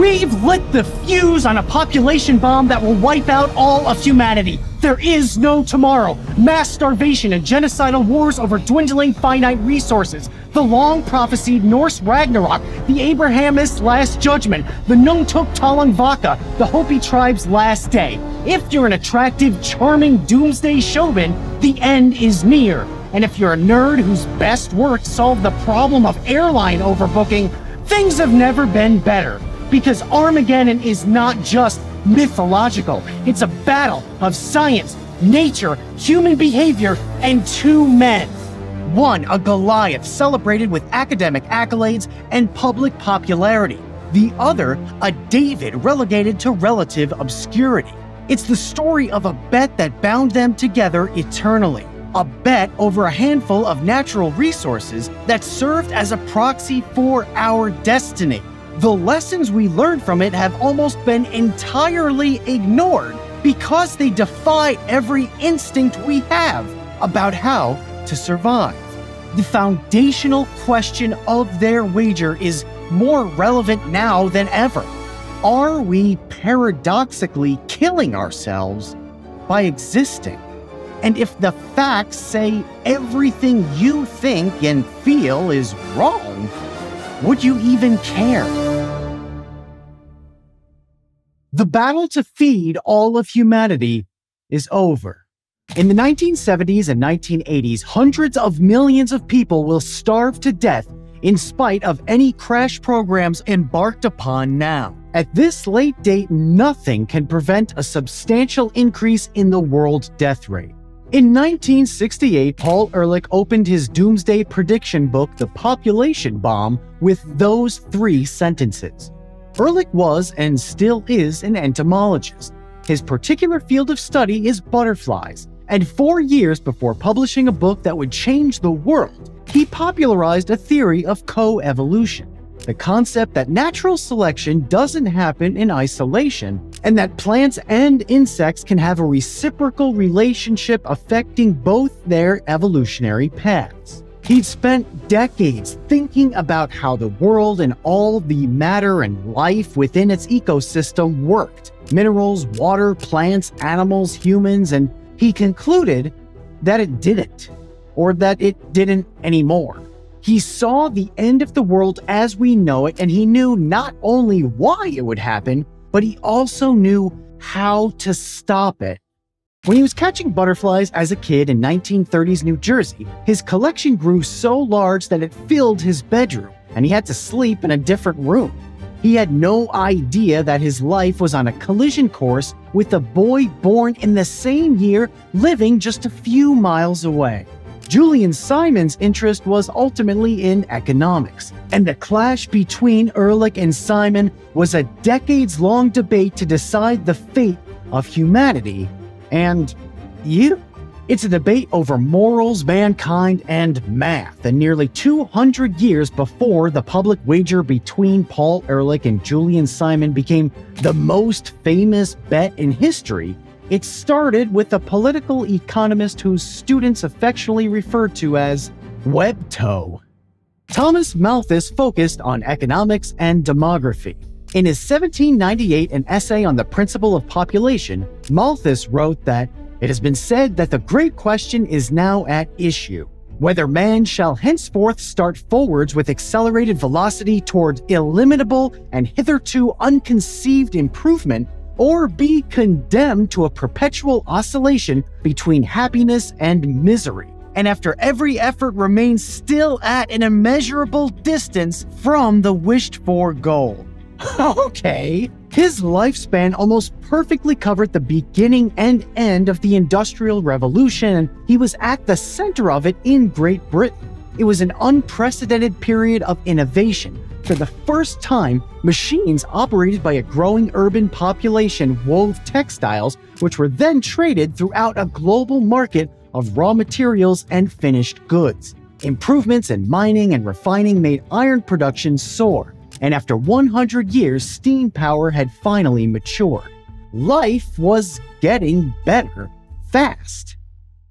We've lit the fuse on a population bomb that will wipe out all of humanity. There is no tomorrow. Mass starvation and genocidal wars over dwindling finite resources. The long prophesied Norse Ragnarok, the Abrahamist Last Judgment, the Nungtuk Talang Vaka, the Hopi tribe's last day. If you're an attractive, charming doomsday showman, the end is near. And if you're a nerd whose best work solved the problem of airline overbooking, things have never been better. Because Armageddon is not just mythological, it's a battle of science, nature, human behavior, and two men. One, a Goliath celebrated with academic accolades and public popularity. The other, a David relegated to relative obscurity. It's the story of a bet that bound them together eternally. A bet over a handful of natural resources that served as a proxy for our destiny the lessons we learned from it have almost been entirely ignored because they defy every instinct we have about how to survive. The foundational question of their wager is more relevant now than ever. Are we paradoxically killing ourselves by existing? And if the facts say everything you think and feel is wrong, would you even care? The battle to feed all of humanity is over. In the 1970s and 1980s, hundreds of millions of people will starve to death in spite of any crash programs embarked upon now. At this late date, nothing can prevent a substantial increase in the world death rate. In 1968, Paul Ehrlich opened his doomsday prediction book, The Population Bomb, with those three sentences. Ehrlich was and still is an entomologist. His particular field of study is butterflies, and four years before publishing a book that would change the world, he popularized a theory of coevolution the concept that natural selection doesn't happen in isolation, and that plants and insects can have a reciprocal relationship affecting both their evolutionary paths. He'd spent decades thinking about how the world and all the matter and life within its ecosystem worked minerals, water, plants, animals, humans, and he concluded that it didn't, or that it didn't anymore. He saw the end of the world as we know it, and he knew not only why it would happen, but he also knew how to stop it. When he was catching butterflies as a kid in 1930s New Jersey, his collection grew so large that it filled his bedroom, and he had to sleep in a different room. He had no idea that his life was on a collision course with a boy born in the same year living just a few miles away. Julian Simon's interest was ultimately in economics, and the clash between Ehrlich and Simon was a decades long debate to decide the fate of humanity and you. It's a debate over morals, mankind, and math, and nearly 200 years before the public wager between Paul Ehrlich and Julian Simon became the most famous bet in history, it started with a political economist whose students affectionately referred to as Webtoe. Thomas Malthus focused on economics and demography. In his 1798 An Essay on the Principle of Population, Malthus wrote that it has been said that the great question is now at issue whether man shall henceforth start forwards with accelerated velocity towards illimitable and hitherto unconceived improvement, or be condemned to a perpetual oscillation between happiness and misery, and after every effort remains still at an immeasurable distance from the wished for goal. okay. His lifespan almost perfectly covered the beginning and end of the Industrial Revolution, and he was at the center of it in Great Britain. It was an unprecedented period of innovation. For the first time, machines operated by a growing urban population wove textiles, which were then traded throughout a global market of raw materials and finished goods. Improvements in mining and refining made iron production soar and after 100 years, steam power had finally matured. Life was getting better fast.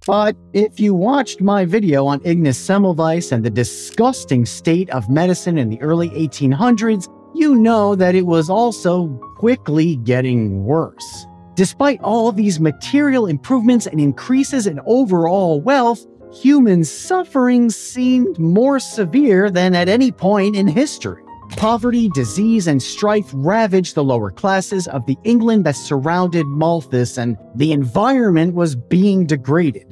But if you watched my video on Ignaz Semmelweis and the disgusting state of medicine in the early 1800s, you know that it was also quickly getting worse. Despite all these material improvements and increases in overall wealth, human suffering seemed more severe than at any point in history. Poverty, disease, and strife ravaged the lower classes of the England that surrounded Malthus, and the environment was being degraded,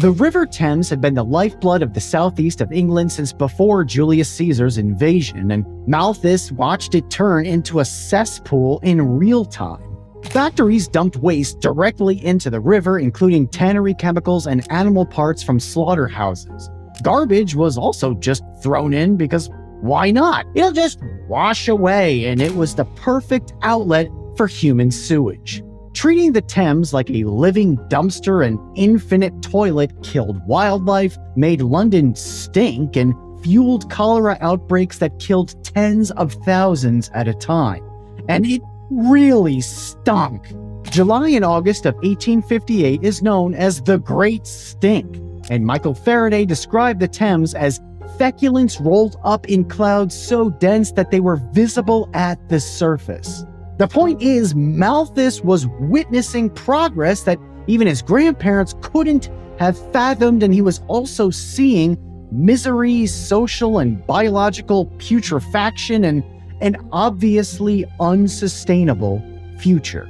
The River Thames had been the lifeblood of the southeast of England since before Julius Caesar's invasion, and Malthus watched it turn into a cesspool in real time. Factories dumped waste directly into the river, including tannery chemicals and animal parts from slaughterhouses. Garbage was also just thrown in because why not? It'll just wash away, and it was the perfect outlet for human sewage. Treating the Thames like a living dumpster and infinite toilet killed wildlife, made London stink, and fueled cholera outbreaks that killed tens of thousands at a time. And it really stunk. July and August of 1858 is known as the Great Stink, and Michael Faraday described the Thames as feculence rolled up in clouds so dense that they were visible at the surface. The point is, Malthus was witnessing progress that even his grandparents couldn't have fathomed, and he was also seeing misery, social and biological putrefaction, and an obviously unsustainable future.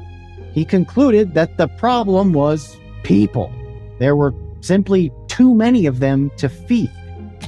He concluded that the problem was people. There were simply too many of them to feed.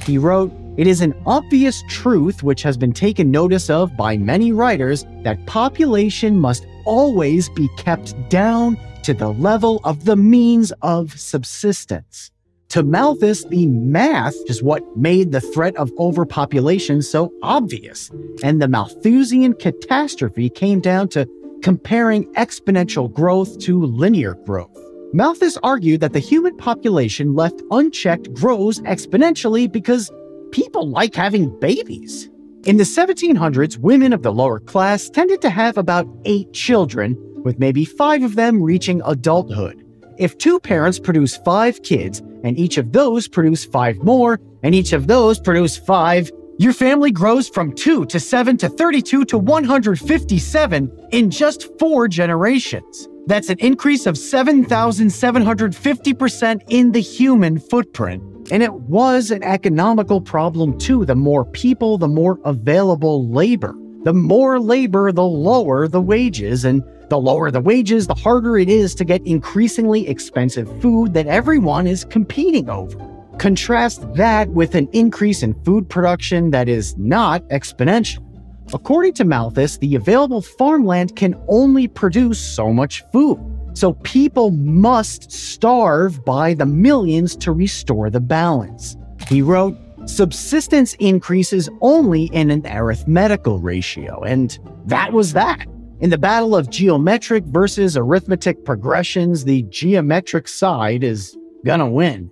He wrote, It is an obvious truth which has been taken notice of by many writers that population must always be kept down to the level of the means of subsistence. To Malthus, the math is what made the threat of overpopulation so obvious, and the Malthusian catastrophe came down to comparing exponential growth to linear growth. Malthus argued that the human population left unchecked grows exponentially because people like having babies. In the 1700s, women of the lower class tended to have about eight children, with maybe five of them reaching adulthood. If two parents produce five kids, and each of those produce five more, and each of those produce five, your family grows from 2 to 7 to 32 to 157 in just four generations. That's an increase of 7,750% in the human footprint. And it was an economical problem too. The more people, the more available labor. The more labor, the lower the wages. And the lower the wages, the harder it is to get increasingly expensive food that everyone is competing over. Contrast that with an increase in food production that is not exponential. According to Malthus, the available farmland can only produce so much food. So people must starve by the millions to restore the balance. He wrote, Subsistence increases only in an arithmetical ratio, and that was that. In the battle of geometric versus arithmetic progressions, the geometric side is gonna win.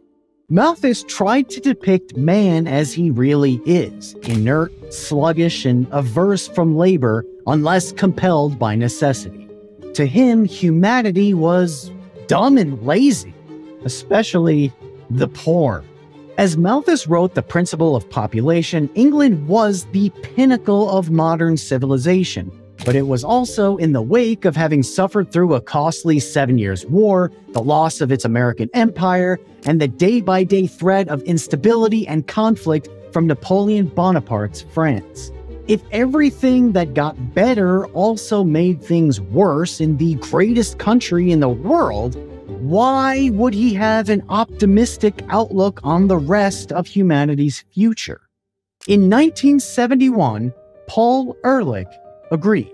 Malthus tried to depict man as he really is inert, sluggish, and averse from labor unless compelled by necessity. To him, humanity was dumb and lazy, especially the poor. As Malthus wrote The Principle of Population, England was the pinnacle of modern civilization, but it was also in the wake of having suffered through a costly Seven Years' War, the loss of its American empire, and the day by day threat of instability and conflict from Napoleon Bonaparte's France. If everything that got better also made things worse in the greatest country in the world, why would he have an optimistic outlook on the rest of humanity's future? In 1971, Paul Ehrlich agreed.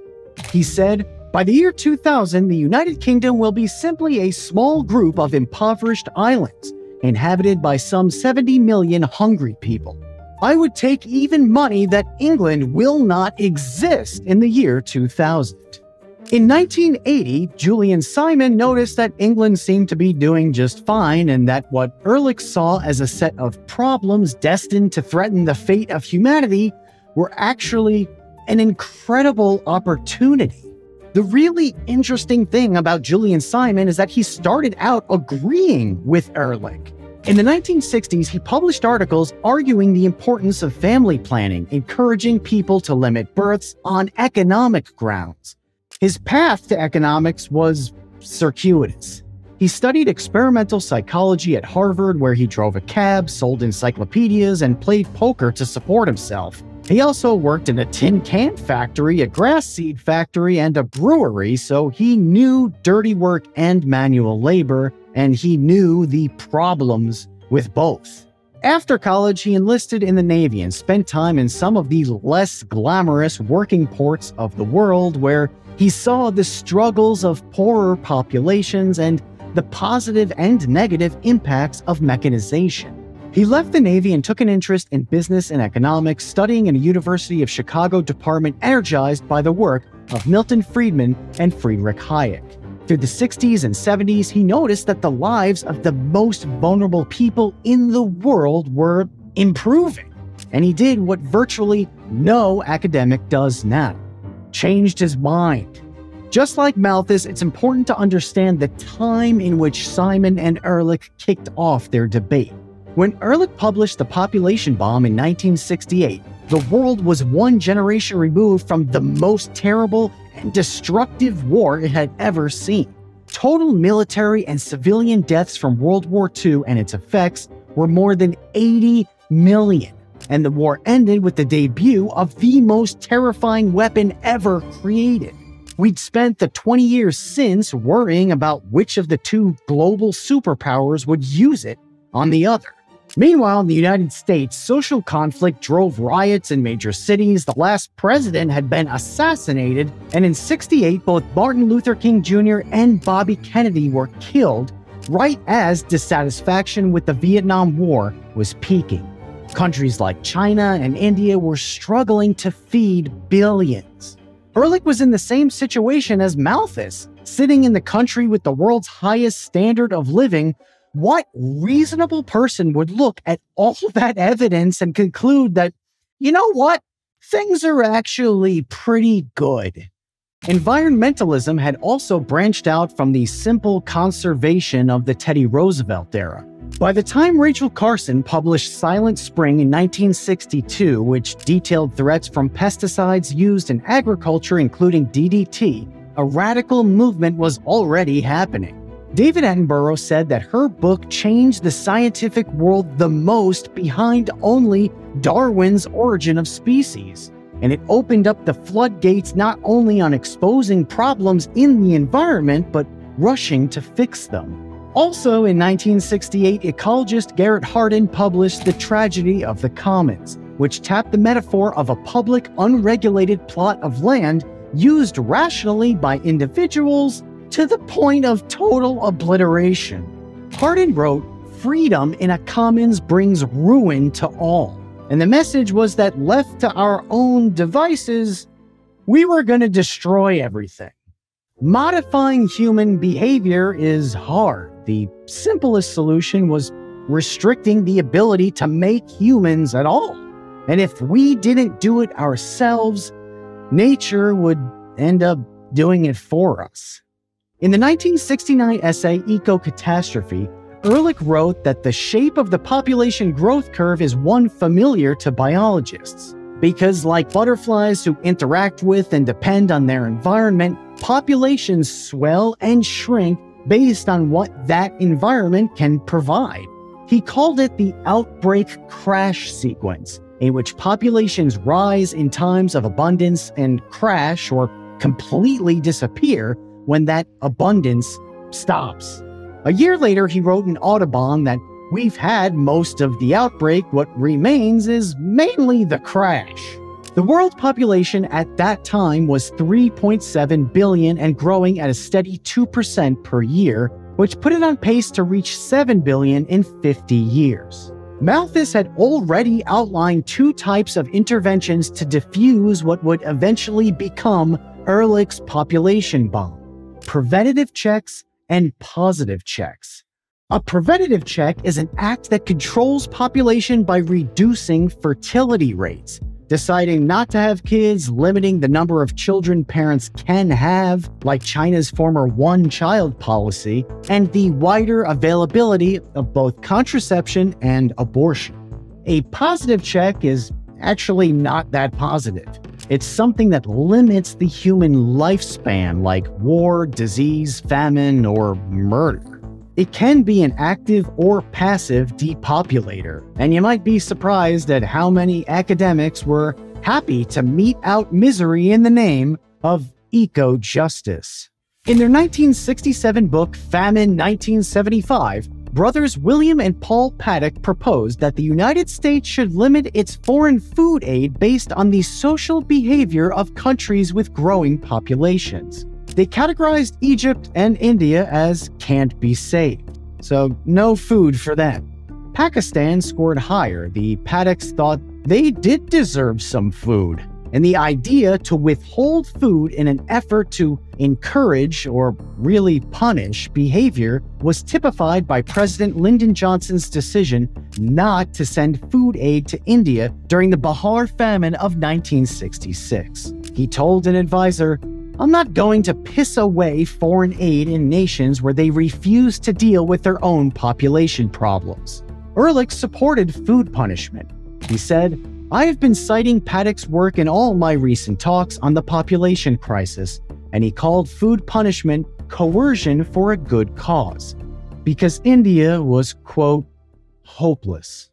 He said, by the year 2000, the United Kingdom will be simply a small group of impoverished islands, inhabited by some 70 million hungry people. I would take even money that England will not exist in the year 2000. In 1980, Julian Simon noticed that England seemed to be doing just fine and that what Ehrlich saw as a set of problems destined to threaten the fate of humanity were actually an incredible opportunity. The really interesting thing about Julian Simon is that he started out agreeing with Ehrlich. In the 1960s, he published articles arguing the importance of family planning, encouraging people to limit births on economic grounds. His path to economics was circuitous. He studied experimental psychology at Harvard, where he drove a cab, sold encyclopedias, and played poker to support himself. He also worked in a tin can factory, a grass seed factory, and a brewery, so he knew dirty work and manual labor, and he knew the problems with both. After college, he enlisted in the Navy and spent time in some of the less glamorous working ports of the world where he saw the struggles of poorer populations and the positive and negative impacts of mechanization. He left the Navy and took an interest in business and economics, studying in a University of Chicago department energized by the work of Milton Friedman and Friedrich Hayek. Through the 60s and 70s, he noticed that the lives of the most vulnerable people in the world were improving. And he did what virtually no academic does now changed his mind. Just like Malthus, it's important to understand the time in which Simon and Ehrlich kicked off their debate. When Ehrlich published The Population Bomb in 1968, the world was one generation removed from the most terrible and destructive war it had ever seen. Total military and civilian deaths from World War II and its effects were more than 80 million, and the war ended with the debut of the most terrifying weapon ever created. We'd spent the 20 years since worrying about which of the two global superpowers would use it on the other. Meanwhile, in the United States, social conflict drove riots in major cities. The last president had been assassinated, and in 68, both Martin Luther King Jr. and Bobby Kennedy were killed right as dissatisfaction with the Vietnam War was peaking. Countries like China and India were struggling to feed billions. Ehrlich was in the same situation as Malthus, sitting in the country with the world's highest standard of living what reasonable person would look at all that evidence and conclude that, you know what, things are actually pretty good? Environmentalism had also branched out from the simple conservation of the Teddy Roosevelt era. By the time Rachel Carson published Silent Spring in 1962, which detailed threats from pesticides used in agriculture, including DDT, a radical movement was already happening. David Attenborough said that her book changed the scientific world the most behind only Darwin's Origin of Species. And it opened up the floodgates not only on exposing problems in the environment, but rushing to fix them. Also in 1968, ecologist Garrett Hardin published The Tragedy of the Commons, which tapped the metaphor of a public, unregulated plot of land used rationally by individuals to the point of total obliteration. Hardin wrote, Freedom in a commons brings ruin to all. And the message was that left to our own devices, we were going to destroy everything. Modifying human behavior is hard. The simplest solution was restricting the ability to make humans at all. And if we didn't do it ourselves, nature would end up doing it for us. In the 1969 essay Eco Catastrophe, Ehrlich wrote that the shape of the population growth curve is one familiar to biologists. Because, like butterflies who interact with and depend on their environment, populations swell and shrink based on what that environment can provide. He called it the outbreak crash sequence, in which populations rise in times of abundance and crash or completely disappear when that abundance stops. A year later, he wrote in Audubon that we've had most of the outbreak, what remains is mainly the crash. The world population at that time was 3.7 billion and growing at a steady 2% per year, which put it on pace to reach 7 billion in 50 years. Malthus had already outlined two types of interventions to diffuse what would eventually become Ehrlich's population bomb preventative checks and positive checks. A preventative check is an act that controls population by reducing fertility rates. deciding not to have kids, limiting the number of children parents can have, like China's former one child policy, and the wider availability of both contraception and abortion. A positive check is actually not that positive. It's something that limits the human lifespan, like war, disease, famine, or murder. It can be an active or passive depopulator, and you might be surprised at how many academics were happy to mete out misery in the name of eco justice. In their 1967 book, Famine 1975, brothers William and Paul Paddock proposed that the United States should limit its foreign food aid based on the social behavior of countries with growing populations. They categorized Egypt and India as can't be saved, so no food for them. Pakistan scored higher. The Paddocks thought they did deserve some food, and the idea to withhold food in an effort to encourage or really punish behavior was typified by President Lyndon Johnson's decision not to send food aid to India during the Bihar famine of 1966. He told an advisor, I'm not going to piss away foreign aid in nations where they refuse to deal with their own population problems. Ehrlich supported food punishment. He said, I have been citing Paddock's work in all my recent talks on the population crisis, and he called food punishment coercion for a good cause. Because India was, quote, hopeless.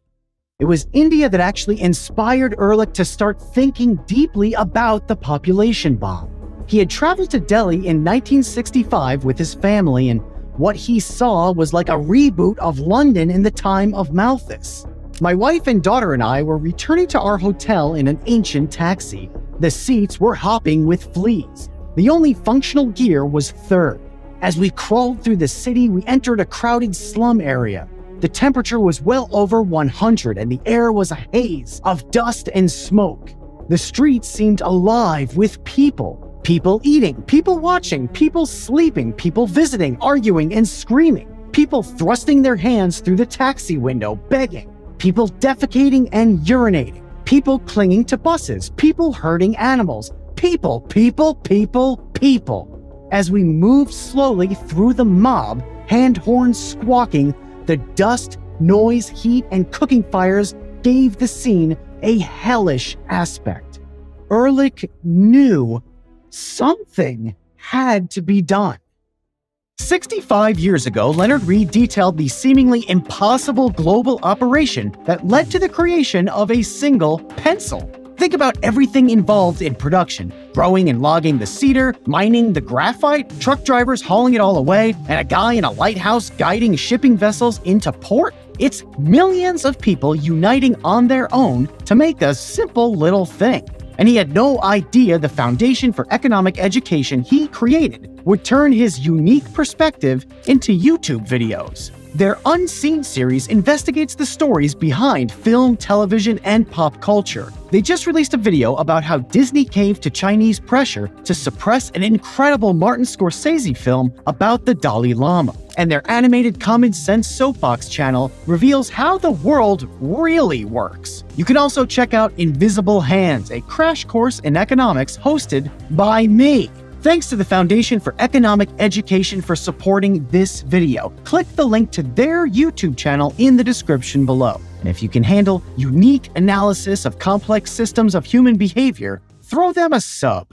It was India that actually inspired Ehrlich to start thinking deeply about the population bomb. He had traveled to Delhi in 1965 with his family, and what he saw was like a reboot of London in the time of Malthus. My wife and daughter and I were returning to our hotel in an ancient taxi. The seats were hopping with fleas. The only functional gear was third. As we crawled through the city, we entered a crowded slum area. The temperature was well over 100 and the air was a haze of dust and smoke. The streets seemed alive with people. People eating, people watching, people sleeping, people visiting, arguing, and screaming. People thrusting their hands through the taxi window, begging. People defecating and urinating. People clinging to buses. People hurting animals. People, people, people, people. As we moved slowly through the mob, hand horns squawking, the dust, noise, heat, and cooking fires gave the scene a hellish aspect. Ehrlich knew something had to be done. 65 years ago, Leonard Read detailed the seemingly impossible global operation that led to the creation of a single pencil. Think about everything involved in production growing and logging the cedar, mining the graphite, truck drivers hauling it all away, and a guy in a lighthouse guiding shipping vessels into port. It's millions of people uniting on their own to make a simple little thing and he had no idea the Foundation for Economic Education he created would turn his unique perspective into YouTube videos. Their Unseen series investigates the stories behind film, television, and pop culture. They just released a video about how Disney caved to Chinese pressure to suppress an incredible Martin Scorsese film about the Dalai Lama. And their animated Common Sense Soapbox channel reveals how the world really works. You can also check out Invisible Hands, a crash course in economics hosted by me. Thanks to the Foundation for Economic Education for supporting this video. Click the link to their YouTube channel in the description below. And if you can handle unique analysis of complex systems of human behavior, throw them a sub.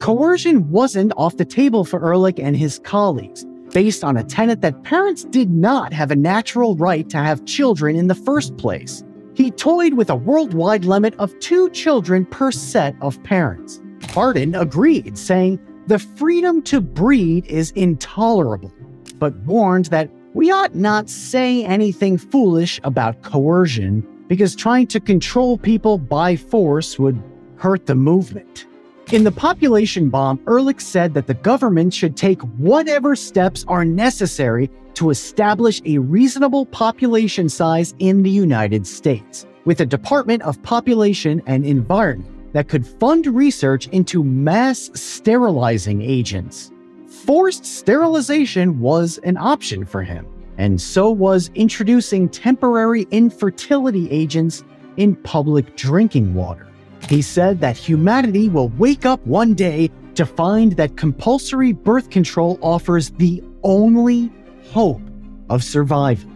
Coercion wasn't off the table for Ehrlich and his colleagues, based on a tenet that parents did not have a natural right to have children in the first place. He toyed with a worldwide limit of two children per set of parents. Hardin agreed, saying, The freedom to breed is intolerable, but warned that we ought not say anything foolish about coercion because trying to control people by force would hurt the movement. In the population bomb, Ehrlich said that the government should take whatever steps are necessary to establish a reasonable population size in the United States, with a Department of Population and Environment that could fund research into mass sterilizing agents. Forced sterilization was an option for him, and so was introducing temporary infertility agents in public drinking water. He said that humanity will wake up one day to find that compulsory birth control offers the only hope of survival.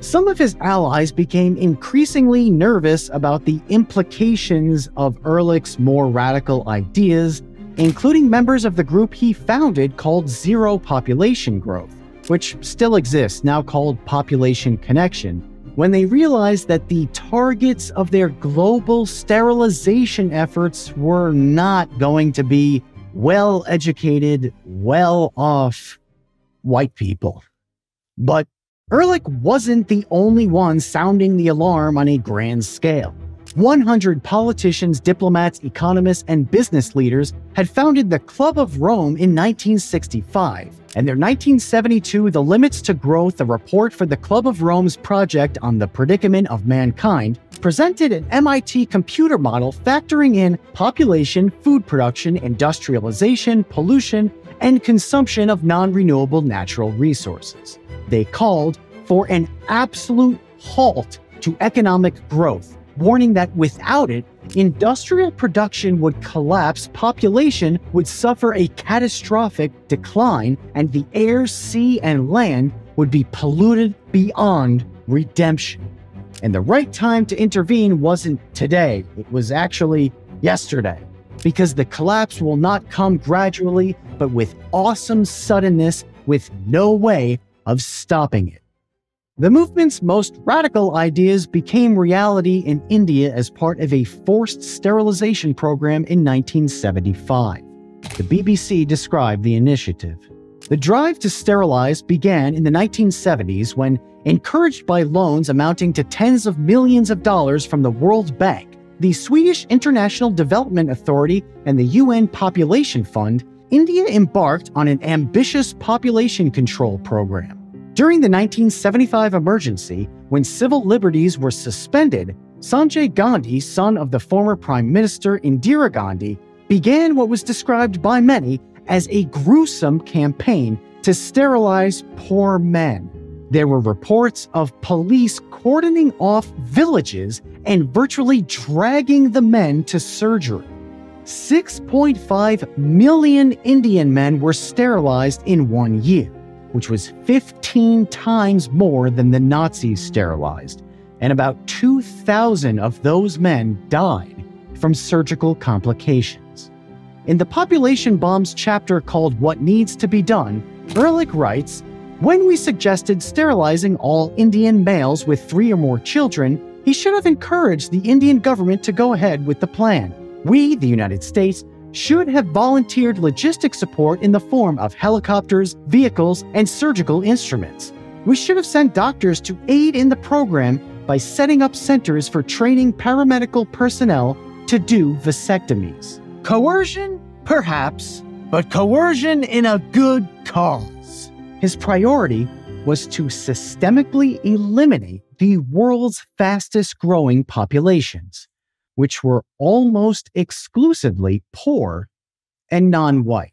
Some of his allies became increasingly nervous about the implications of Ehrlich's more radical ideas, including members of the group he founded called Zero Population Growth, which still exists, now called Population Connection, when they realized that the targets of their global sterilization efforts were not going to be well educated, well off white people. But Ehrlich wasn't the only one sounding the alarm on a grand scale. 100 politicians, diplomats, economists, and business leaders had founded the Club of Rome in 1965, and their 1972 The Limits to Growth, a report for the Club of Rome's project on the predicament of mankind, presented an MIT computer model factoring in population, food production, industrialization, pollution, and consumption of non renewable natural resources. They called for an absolute halt to economic growth, warning that without it, industrial production would collapse, population would suffer a catastrophic decline, and the air, sea, and land would be polluted beyond redemption. And the right time to intervene wasn't today, it was actually yesterday. Because the collapse will not come gradually, but with awesome suddenness, with no way of stopping it. The movement's most radical ideas became reality in India as part of a forced sterilization program in 1975. The BBC described the initiative. The drive to sterilize began in the 1970s when, encouraged by loans amounting to tens of millions of dollars from the World Bank, the Swedish International Development Authority and the UN Population Fund India embarked on an ambitious population control program. During the 1975 emergency, when civil liberties were suspended, Sanjay Gandhi, son of the former Prime Minister Indira Gandhi, began what was described by many as a gruesome campaign to sterilize poor men. There were reports of police cordoning off villages and virtually dragging the men to surgery. 6.5 million Indian men were sterilized in one year, which was 15 times more than the Nazis sterilized, and about 2,000 of those men died from surgical complications. In the Population Bombs chapter called What Needs to Be Done, Ehrlich writes When we suggested sterilizing all Indian males with three or more children, he should have encouraged the Indian government to go ahead with the plan. We, the United States, should have volunteered logistic support in the form of helicopters, vehicles, and surgical instruments. We should have sent doctors to aid in the program by setting up centers for training paramedical personnel to do vasectomies. Coercion? Perhaps, but coercion in a good cause. His priority was to systemically eliminate the world's fastest growing populations which were almost exclusively poor and non white.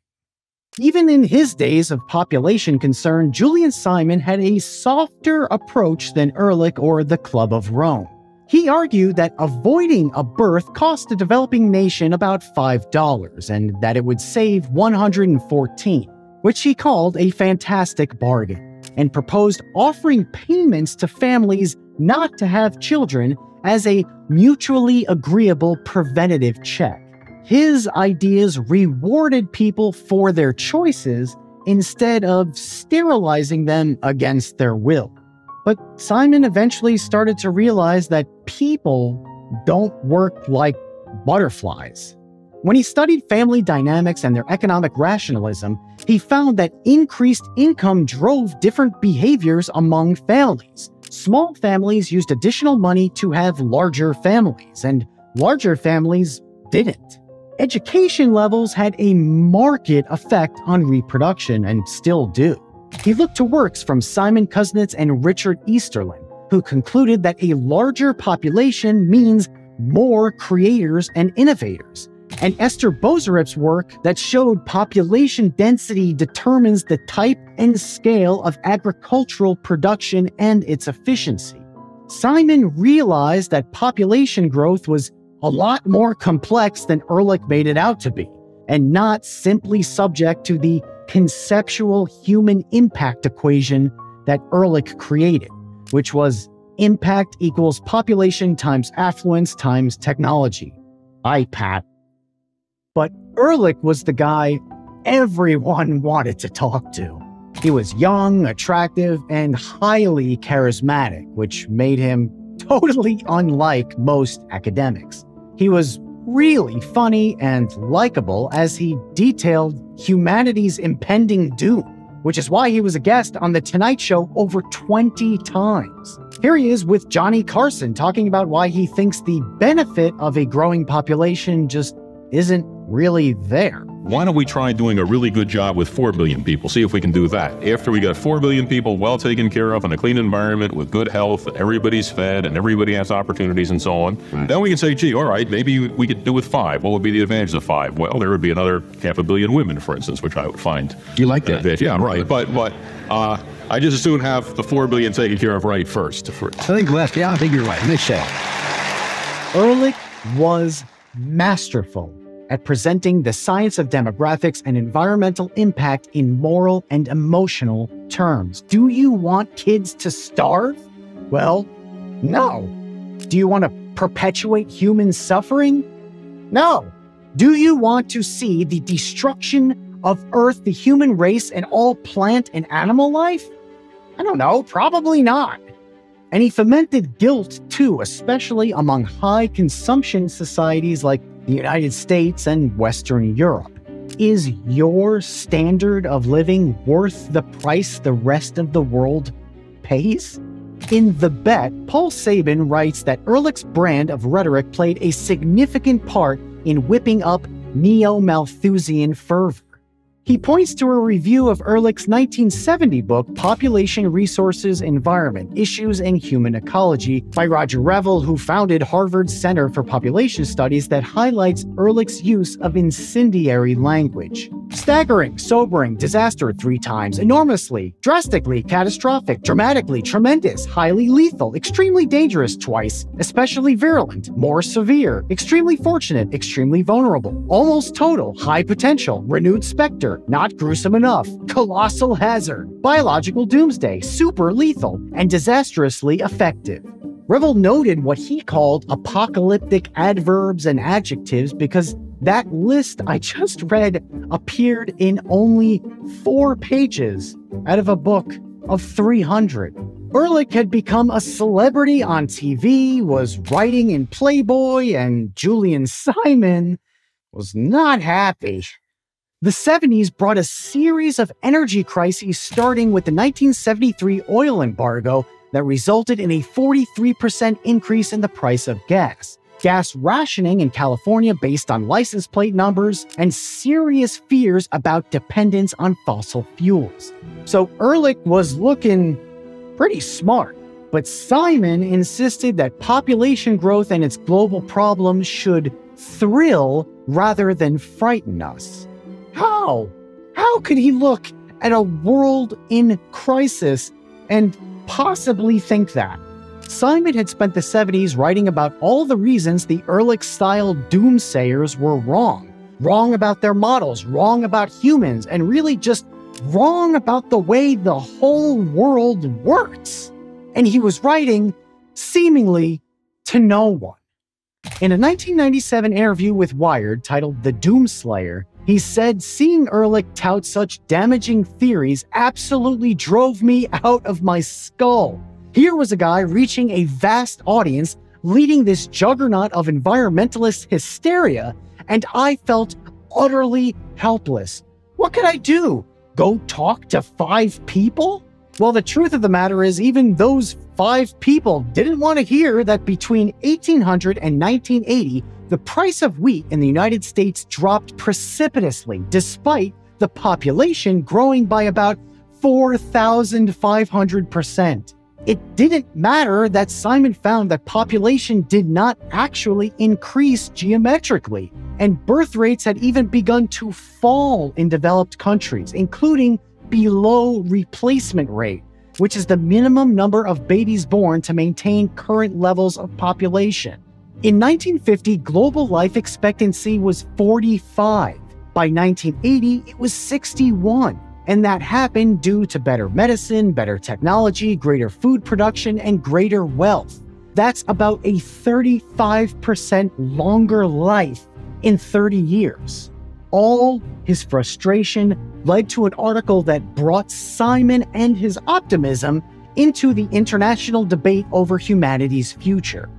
Even in his oh. days of population concern, Julian Simon had a softer approach than Ehrlich or the Club of Rome. He argued that avoiding a birth cost a developing nation about $5 and that it would save 114, which he called a fantastic bargain, and proposed offering payments to families not to have children as a mutually agreeable preventative check. His ideas rewarded people for their choices instead of sterilizing them against their will. But Simon eventually started to realize that people don't work like butterflies. When he studied family dynamics and their economic rationalism, he found that increased income drove different behaviors among families. Small families used additional money to have larger families, and larger families didn't. Education levels had a marked effect on reproduction and still do. He looked to works from Simon Kuznets and Richard Easterlin, who concluded that a larger population means more creators and innovators, and Esther Boserup's work that showed population density determines the type and scale of agricultural production and its efficiency. Simon realized that population growth was a lot more complex than Ehrlich made it out to be, and not simply subject to the conceptual human impact equation that Ehrlich created, which was impact equals population times affluence times technology. IPAT. But Ehrlich was the guy everyone wanted to talk to. He was young, attractive, and highly charismatic, which made him totally unlike most academics. He was really funny and likable as he detailed humanity's impending doom, which is why he was a guest on The Tonight Show over 20 times. Here he is with Johnny Carson talking about why he thinks the benefit of a growing population just isn't really there. Why don't we try doing a really good job with 4 billion people? See if we can do that. After we got 4 billion people well taken care of in a clean environment with good health, everybody's fed and everybody has opportunities and so on, right. then we can say, gee, all right, maybe we could do with five. What would be the advantage of five? Well, there would be another half a billion women, for instance, which I would find. You like that? Advantage. Yeah, right. But, but, uh, I just as soon have the 4 billion taken care of right first. I think left. Yeah, I think you're right. Michelle. Ehrlich was masterful at presenting the science of demographics and environmental impact in moral and emotional terms. Do you want kids to starve? Well, no. Do you want to perpetuate human suffering? No. Do you want to see the destruction of Earth, the human race, and all plant and animal life? I don't know, probably not. And he fomented guilt too, especially among high consumption societies like the United States, and Western Europe. Is your standard of living worth the price the rest of the world pays? In The Bet, Paul Sabin writes that Ehrlich's brand of rhetoric played a significant part in whipping up neo Malthusian fervor. He points to a review of Ehrlich's 1970 book, Population Resources Environment Issues in Human Ecology, by Roger Revelle, who founded Harvard's Center for Population Studies, that highlights Ehrlich's use of incendiary language. Staggering, sobering, disaster three times, enormously, drastically, catastrophic, dramatically, tremendous, highly lethal, extremely dangerous twice, especially virulent, more severe, extremely fortunate, extremely vulnerable, almost total, high potential, renewed specter, not gruesome enough, colossal hazard, biological doomsday, super lethal, and disastrously effective. Revelle noted what he called apocalyptic adverbs and adjectives because that list I just read appeared in only four pages out of a book of 300. Ehrlich had become a celebrity on TV, was writing in Playboy, and Julian Simon was not happy. The 70s brought a series of energy crises, starting with the 1973 oil embargo that resulted in a 43% increase in the price of gas, gas rationing in California based on license plate numbers, and serious fears about dependence on fossil fuels. So Ehrlich was looking pretty smart. But Simon insisted that population growth and its global problems should thrill rather than frighten us. How? How could he look at a world in crisis and possibly think that? Simon had spent the 70s writing about all the reasons the Ehrlich style doomsayers were wrong. Wrong about their models, wrong about humans, and really just wrong about the way the whole world works. And he was writing, seemingly, to no one. In a 1997 interview with Wired titled The Doomslayer, he said, Seeing Ehrlich tout such damaging theories absolutely drove me out of my skull. Here was a guy reaching a vast audience, leading this juggernaut of environmentalist hysteria, and I felt utterly helpless. What could I do? Go talk to five people? Well, the truth of the matter is, even those five people didn't want to hear that between 1800 and 1980, the price of wheat in the United States dropped precipitously despite the population growing by about 4,500%. It didn't matter that Simon found that population did not actually increase geometrically, and birth rates had even begun to fall in developed countries, including below replacement rate. which is the minimum number of babies born to maintain current levels of population. In 1950, global life expectancy was 45. By 1980, it was 61. And that happened due to better medicine, better technology, greater food production, and greater wealth. That's about a 35% longer life in 30 years. All his frustration led to an article that brought Simon and his optimism into the international debate over humanity's future.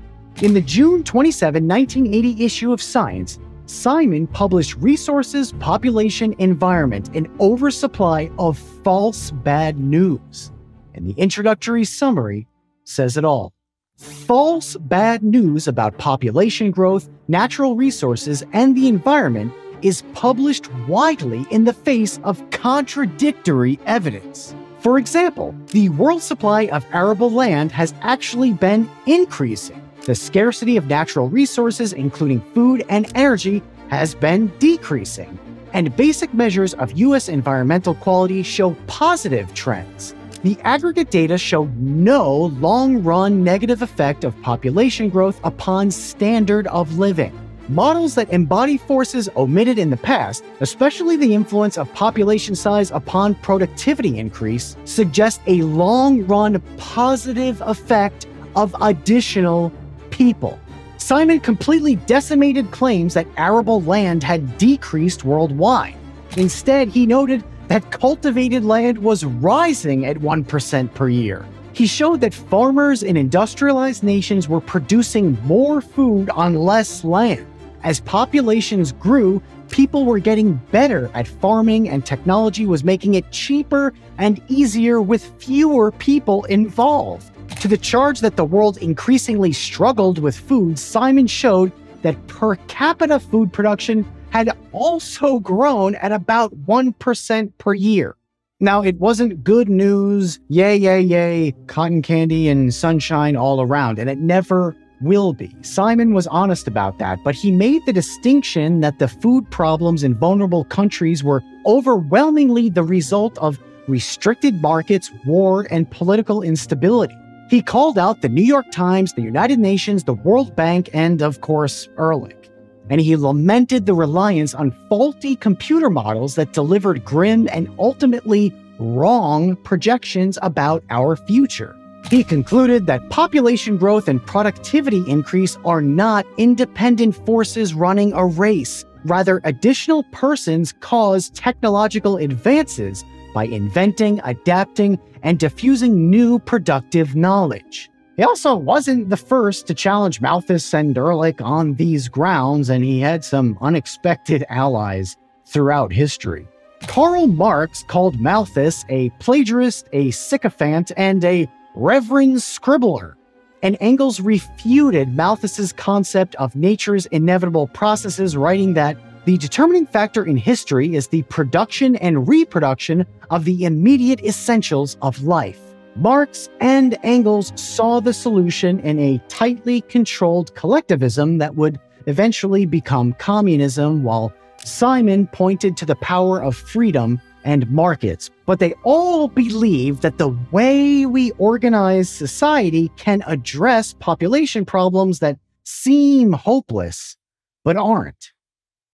In the June 27, 1980 issue of Science, Simon published Resources, Population, Environment, an oversupply of false bad news. And the introductory summary says it all. False bad news about population growth, natural resources, and the environment is published widely in the face of contradictory evidence. For example, the world supply of arable land has actually been increasing. The scarcity of natural resources, including food and energy, has been decreasing. And basic measures of U.S. environmental quality show positive trends. The aggregate data show no long run negative effect of population growth upon standard of living. Models that embody forces omitted in the past, especially the influence of population size upon productivity increase, suggest a long run positive effect of additional people. Simon completely decimated claims that arable land had decreased worldwide. Instead, he noted that cultivated land was rising at 1% per year. He showed that farmers in industrialized nations were producing more food on less land. As populations grew, people were getting better at farming, and technology was making it cheaper and easier with fewer people involved. To the charge that the world increasingly struggled with food, Simon showed that per capita food production had also grown at about 1% per year. Now, it wasn't good news, yay, yay, yay, cotton candy and sunshine all around, and it never will be. Simon was honest about that, but he made the distinction that the food problems in vulnerable countries were overwhelmingly the result of restricted markets, war, and political instability. He called out the New York Times, the United Nations, the World Bank, and, of course, Ehrlich. And he lamented the reliance on faulty computer models that delivered grim and ultimately wrong projections about our future. He concluded that population growth and productivity increase are not independent forces running a race. Rather, additional persons cause technological advances by inventing, adapting, and diffusing new productive knowledge. He also wasn't the first to challenge Malthus and Ehrlich on these grounds, and he had some unexpected allies throughout history. Karl Marx called Malthus a plagiarist, a sycophant, and a Reverend Scribbler. And Engels refuted Malthus's concept of nature's inevitable processes, writing that the determining factor in history is the production and reproduction of the immediate essentials of life. Marx and Engels saw the solution in a tightly controlled collectivism that would eventually become communism, while Simon pointed to the power of freedom and markets, but they all believe that the way we organize society can address population problems that seem hopeless, but aren't.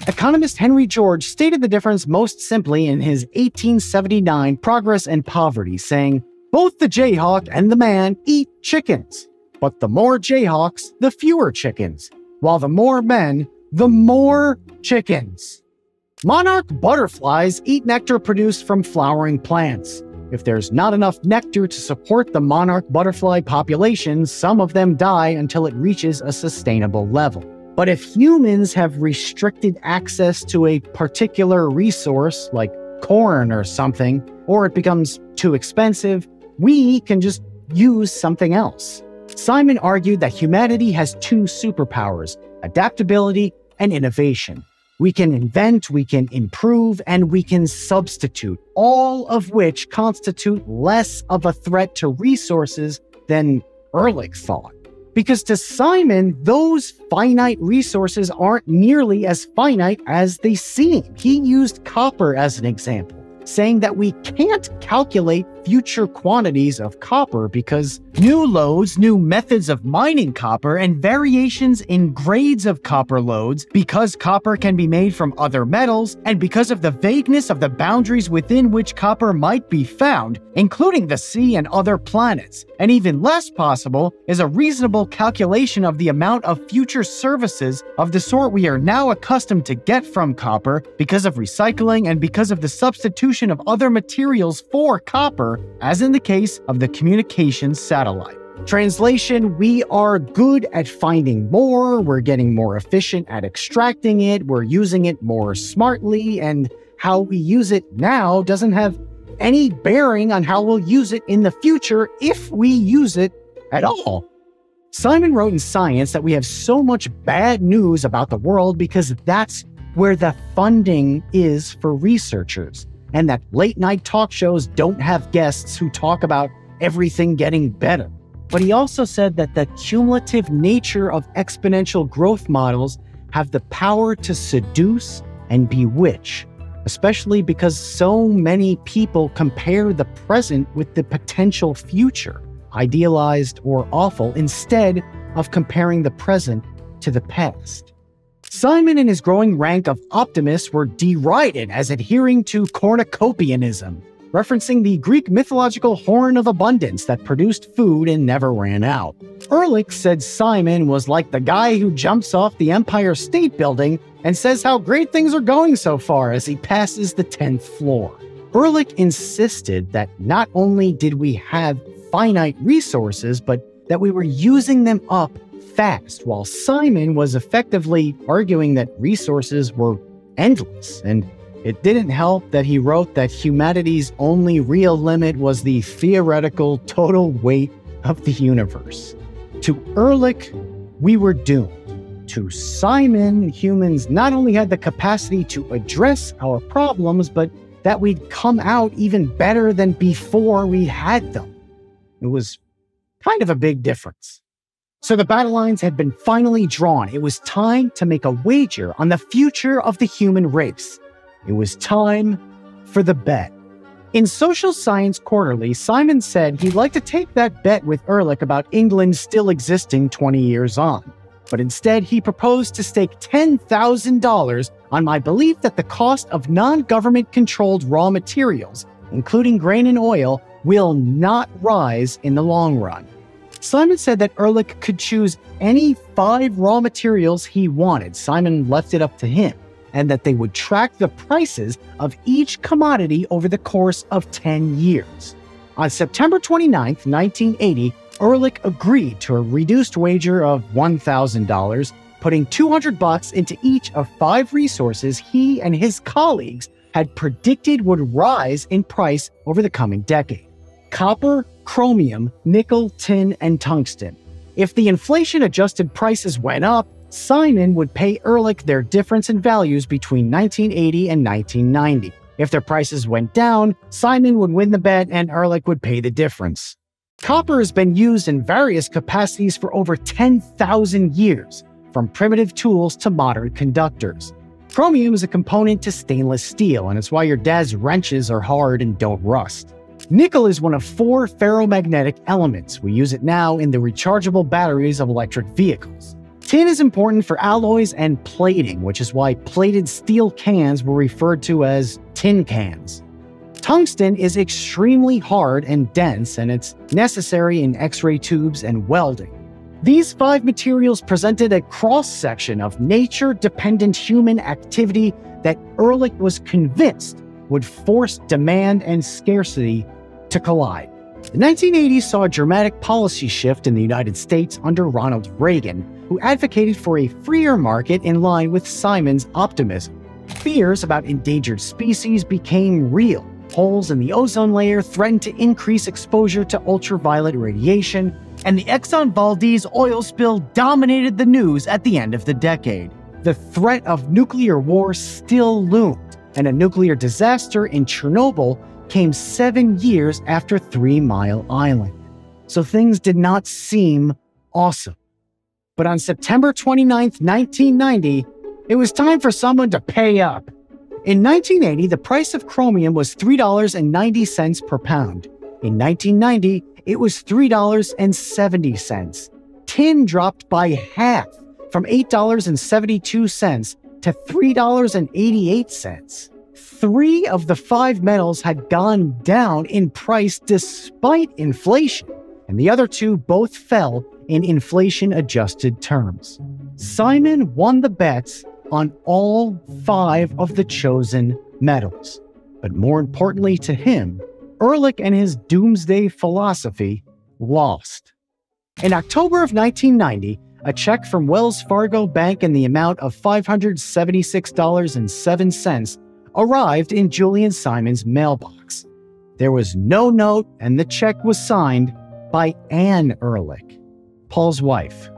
Economist Henry George stated the difference most simply in his 1879 Progress and Poverty, saying, Both the Jayhawk and the man eat chickens, but the more Jayhawks, the fewer chickens, while the more men, the more chickens. Monarch butterflies eat nectar produced from flowering plants. If there's not enough nectar to support the monarch butterfly population, some of them die until it reaches a sustainable level. But if humans have restricted access to a particular resource, like corn or something, or it becomes too expensive, we can just use something else. Simon argued that humanity has two superpowers adaptability and innovation. We can invent, we can improve, and we can substitute, all of which constitute less of a threat to resources than Ehrlich thought. Because to Simon, those finite resources aren't nearly as finite as they seem. He used copper as an example, saying that we can't calculate future quantities of copper because new lodes, new methods of mining copper, and variations in grades of copper lodes, because copper can be made from other metals, and because of the vagueness of the boundaries within which copper might be found, including the sea and other planets. And even less possible is a reasonable calculation of the amount of future services of the sort we are now accustomed to get from copper because of recycling and because of the substitution of other materials for copper, as in the case of the communications satellite. Translation We are good at finding more, we're getting more efficient at extracting it, we're using it more smartly, and how we use it now doesn't have any bearing on how we'll use it in the future if we use it at all. Simon wrote in Science that we have so much bad news about the world because that's where the funding is for researchers, and that late night talk shows don't have guests who talk about everything getting better. But he also said that the cumulative nature of exponential growth models have the power to seduce and bewitch, especially because so many people compare the present with the potential future, idealized or awful, instead of comparing the present to the past. Simon and his growing rank of optimists were derided as adhering to cornucopianism, referencing the Greek mythological horn of abundance that produced food and never ran out. Ehrlich said Simon was like the guy who jumps off the Empire State Building and says how great things are going so far as he passes the 10th floor. Ehrlich insisted that not only did we have finite resources, but that we were using them up fast, while Simon was effectively arguing that resources were endless. And it didn't help that he wrote that humanity's only real limit was the theoretical total weight of the universe. To Ehrlich, we were doomed. To Simon, humans not only had the capacity to address our problems, but that we'd come out even better than before we had them. It was kind of a big difference. So the battle lines had been finally drawn. It was time to make a wager on the future of the human race. It was time for the bet. In Social Science Quarterly, Simon said he'd like to take that bet with Ehrlich about England still existing 20 years on. But instead, he proposed to stake $10,000 on my belief that the cost of non government controlled raw materials, including grain and oil, will not rise in the long run. Simon said that Ehrlich could choose any five raw materials he wanted. Simon left it up to him, and that they would track the prices of each commodity over the course of 10 years. On September 29, 1980, Ehrlich agreed to a reduced wager of $1,000, putting 200 bucks into each of five resources he and his colleagues had predicted would rise in price over the coming decade copper, chromium, nickel, tin, and tungsten. If the inflation adjusted prices went up, Simon would pay Ehrlich their difference in values between 1980 and 1990. If their prices went down, Simon would win the bet and Ehrlich would pay the difference. Copper has been used in various capacities for over 10,000 years, from primitive tools to modern conductors. Chromium is a component to stainless steel, and it's why your dad's wrenches are hard and don't rust. Nickel is one of four ferromagnetic elements. We use it now in the rechargeable batteries of electric vehicles. Tin is important for alloys and plating, which is why plated steel cans were referred to as tin cans. Tungsten is extremely hard and dense, and it's necessary in X ray tubes and welding. These five materials presented a cross section of nature dependent human activity that Ehrlich was convinced would force demand and scarcity to collide. The 1980s saw a dramatic policy shift in the United States under Ronald Reagan, who advocated for a freer market in line with Simon's optimism. Fears about endangered species became real. Holes in the ozone layer threatened to increase exposure to ultraviolet radiation, and the Exxon Valdez oil spill dominated the news at the end of the decade. The threat of nuclear war still loomed, and a nuclear disaster in Chernobyl came seven years after Three Mile Island. So things did not seem awesome. But on September 29, 1990, it was time for someone to pay up. In 1980, the price of chromium was $3.90 per pound. In 1990, it was $3.70. Tin dropped by half from $8.72 to $3.88. Three of the five metals had gone down in price despite inflation, and the other two both fell in inflation adjusted terms. Simon won the bets on all five of the chosen metals. But more importantly to him, Ehrlich and his doomsday philosophy lost. In October of 1990, a check from Wells Fargo Bank in the amount of $576.07 arrived in Julian Simon's mailbox. There was no note, and the check was signed by Anne Ehrlich, Paul's wife.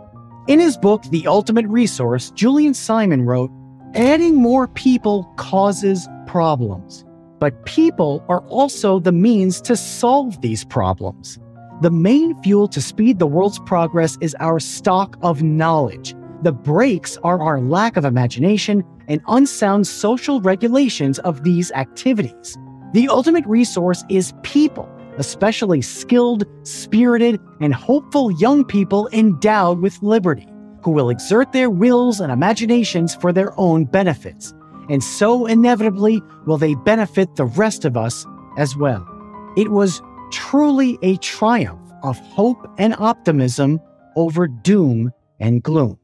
In his book, The Ultimate Resource, Julian Simon wrote Adding more people causes problems, but people are also the means to solve these problems. The main fuel to speed the world's progress is our stock of knowledge. The brakes are our lack of imagination and unsound social regulations of these activities. The ultimate resource is people, especially skilled, spirited, and hopeful young people endowed with liberty, who will exert their wills and imaginations for their own benefits. And so inevitably will they benefit the rest of us as well. It was truly a triumph of hope and optimism over doom and gloom.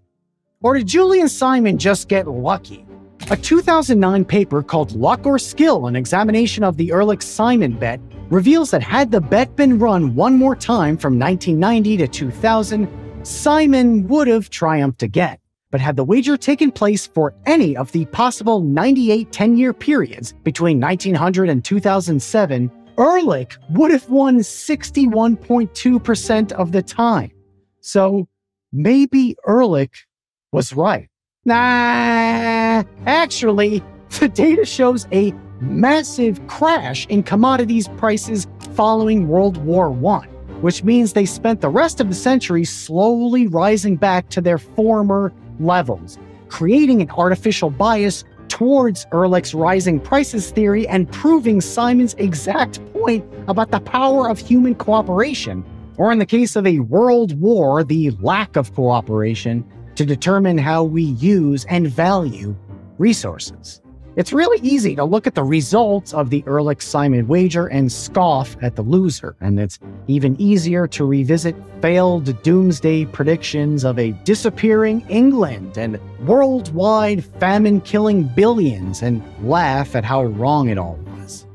Or did Julian Simon just get lucky? A 2009 paper called Luck or Skill An Examination of the Ehrlich Simon Bet reveals that had the bet been run one more time from 1990 to 2000, Simon would have triumphed again. But had the wager taken place for any of the possible 98 10 year periods between 1900 and 2007, Ehrlich would have won 61.2% of the time. So maybe Ehrlich was right. Nah, actually, the data shows a massive crash in commodities prices following World War I, which means they spent the rest of the century slowly rising back to their former levels, creating an artificial bias towards Ehrlich's rising prices theory and proving Simon's exact point about the power of human cooperation, or in the case of a world war, the lack of cooperation, to determine how we use and value resources. It's really easy to look at the results of the Ehrlich Simon wager and scoff at the loser, and it's even easier to revisit failed doomsday predictions of a disappearing England and worldwide famine killing billions and laugh at how wrong it all was.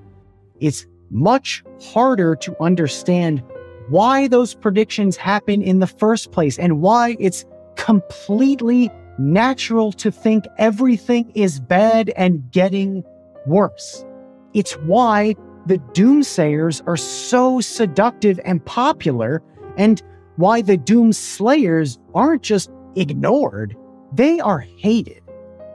It's much harder to understand why those predictions happen in the first place and why it's completely natural to think everything is bad and getting worse. It's why the doomsayers are so seductive and popular, and why the doomslayers aren't just ignored, they are hated.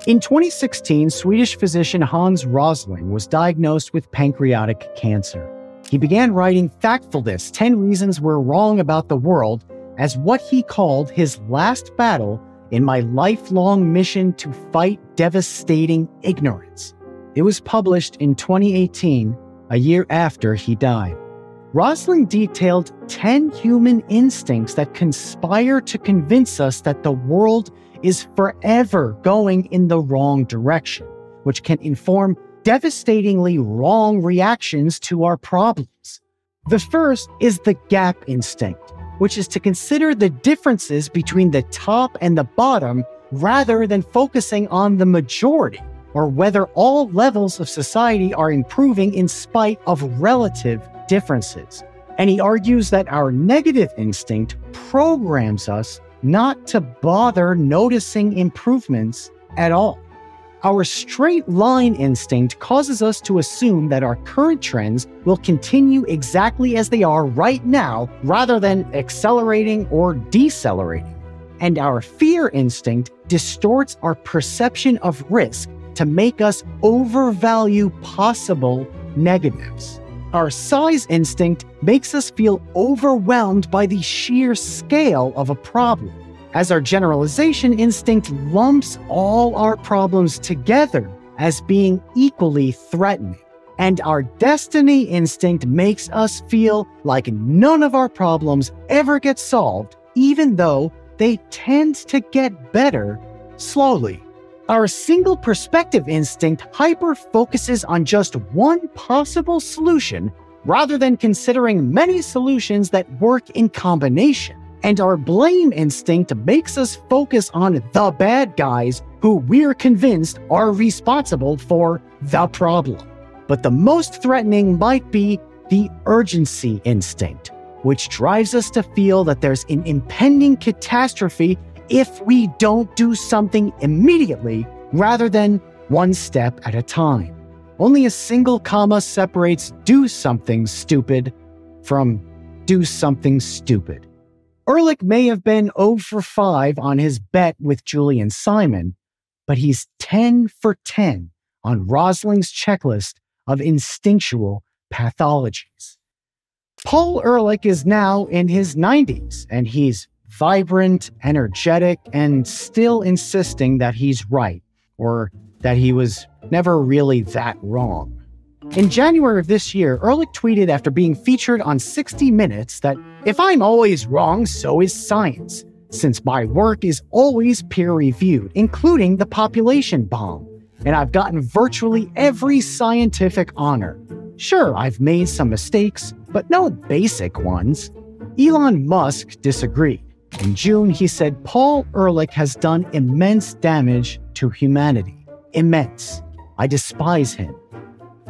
In 2016, Swedish physician Hans Rosling was diagnosed with pancreatic cancer. He began writing Factfulness 10 Reasons We're Wrong About the World as what he called his last battle in my lifelong mission to fight devastating ignorance. It was published in 2018, a year after he died. Rosling detailed 10 human instincts that conspire to convince us that the world is forever going in the wrong direction, which can inform devastatingly wrong reactions to our problems. The first is the gap instinct which is to consider the differences between the top and the bottom rather than focusing on the majority or whether all levels of society are improving in spite of relative differences. And he argues that our negative instinct programs us not to bother noticing improvements at all. Our straight line instinct causes us to assume that our current trends will continue exactly as they are right now rather than accelerating or decelerating. And our fear instinct distorts our perception of risk to make us overvalue possible negatives. Our size instinct makes us feel overwhelmed by the sheer scale of a problem as our generalization instinct lumps all our problems together as being equally threatening. And our destiny instinct makes us feel like none of our problems ever get solved, even though they tend to get better slowly. Our single perspective instinct hyper focuses on just one possible solution rather than considering many solutions that work in combination. And our blame instinct makes us focus on the bad guys who we're convinced are responsible for the problem. But the most threatening might be the urgency instinct, which drives us to feel that there's an impending catastrophe if we don't do something immediately rather than one step at a time. Only a single comma separates do something stupid from do something stupid. Ehrlich may have been 0 for 5 on his bet with Julian Simon, but he's 10 for 10 on Rosling's checklist of instinctual pathologies. Paul Ehrlich is now in his 90s and he's vibrant, energetic, and still insisting that he's right or that he was never really that wrong. In January of this year, Ehrlich tweeted after being featured on 60 Minutes that if I'm always wrong, so is science, since my work is always peer reviewed, including the population bomb, and I've gotten virtually every scientific honor. Sure, I've made some mistakes, but no basic ones. Elon Musk disagreed. In June, he said Paul Ehrlich has done immense damage to humanity. Immense. I despise him.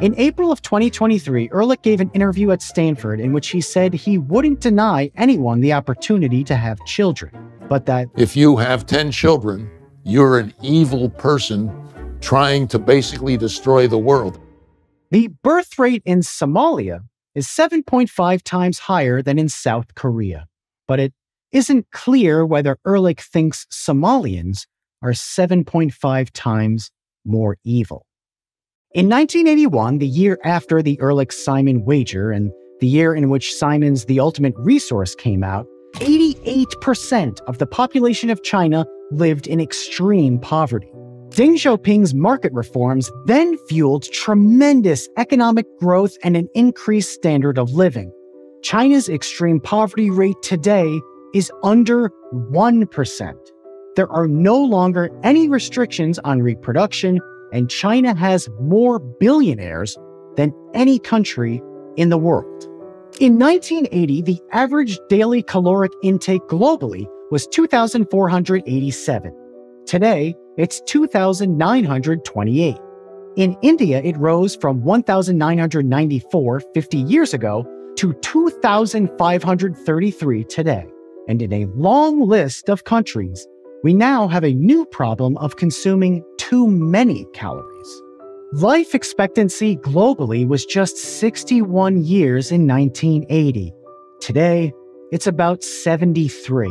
In April of 2023, Ehrlich gave an interview at Stanford in which he said he wouldn't deny anyone the opportunity to have children, but that if you have 10 children, you're an evil person trying to basically destroy the world. The birth rate in Somalia is 7.5 times higher than in South Korea, but it isn't clear whether Ehrlich thinks Somalians are 7.5 times more evil. In 1981, the year after the Ehrlich Simon wager and the year in which Simon's The Ultimate Resource came out, 88% of the population of China lived in extreme poverty. Deng Xiaoping's market reforms then fueled tremendous economic growth and an increased standard of living. China's extreme poverty rate today is under 1%. There are no longer any restrictions on reproduction, and China has more billionaires than any country in the world. In 1980, the average daily caloric intake globally was 2,487. Today, it's 2,928. In India, it rose from 1,994 50 years ago to 2,533 today. And in a long list of countries, we now have a new problem of consuming too many calories. Life expectancy globally was just 61 years in 1980. Today, it's about 73.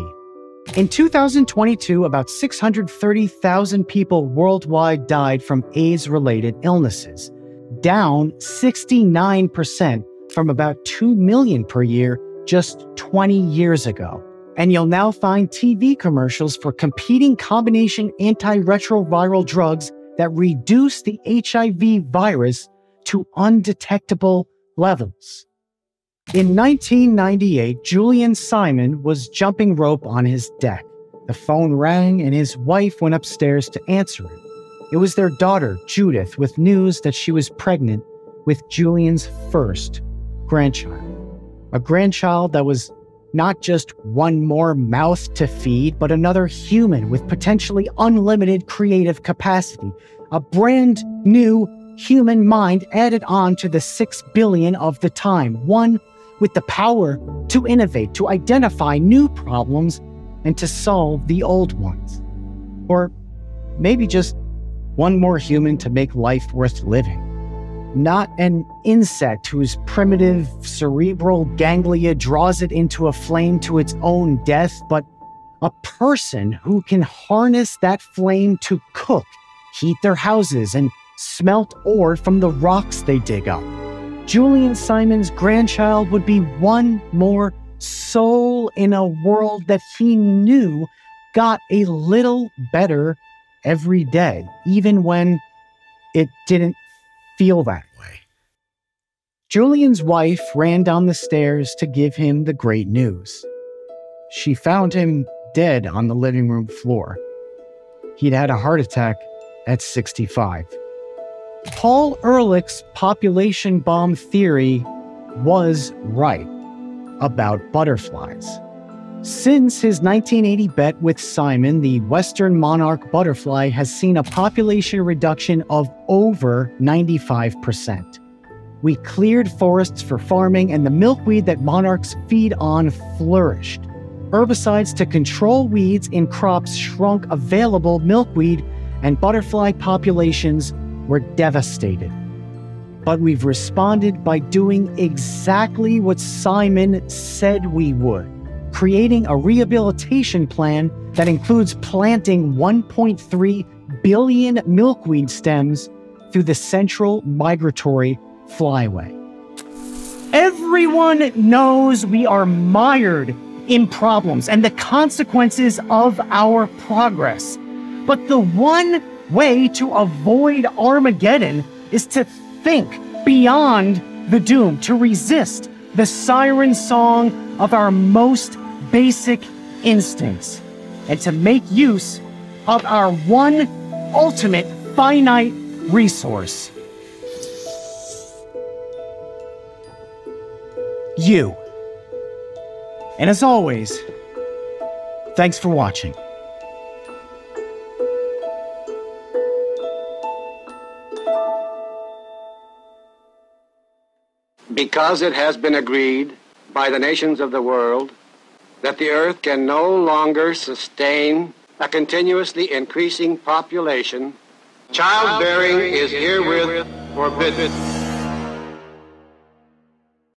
In 2022, about 630,000 people worldwide died from AIDS related illnesses, down 69% from about 2 million per year just 20 years ago. And you'll now find TV commercials for competing combination antiretroviral drugs that reduce the HIV virus to undetectable levels. In 1998, Julian Simon was jumping rope on his deck. The phone rang and his wife went upstairs to answer it. It was their daughter, Judith, with news that she was pregnant with Julian's first grandchild. A grandchild that was not just one more mouth to feed, but another human with potentially unlimited creative capacity. A brand new human mind added on to the six billion of the time. One with the power to innovate, to identify new problems, and to solve the old ones. Or maybe just one more human to make life worth living not an insect whose primitive cerebral ganglia draws it into a flame to its own death, but a person who can harness that flame to cook, heat their houses, and smelt ore from the rocks they dig up. Julian Simon's grandchild would be one more soul in a world that he knew got a little better every day, even when it didn't feel that way. Julian's wife ran down the stairs to give him the great news. She found him dead on the living room floor. He'd had a heart attack at 65. Paul Ehrlich's population bomb theory was right about butterflies. Since his 1980 bet with Simon, the Western monarch butterfly has seen a population reduction of over 95%. We cleared forests for farming, and the milkweed that monarchs feed on flourished. Herbicides to control weeds in crops shrunk available milkweed, and butterfly populations were devastated. But we've responded by doing exactly what Simon said we would creating a rehabilitation plan that includes planting 1.3 billion milkweed stems through the central migratory flyway. Everyone knows we are mired in problems and the consequences of our progress. But the one way to avoid Armageddon is to think beyond the doom, to resist the siren song of our most basic instincts, and to make use of our one ultimate finite resource you. And as always, thanks for watching. Because it has been agreed by the nations of the world that the earth can no longer sustain a continuously increasing population, childbearing is herewith forbidden.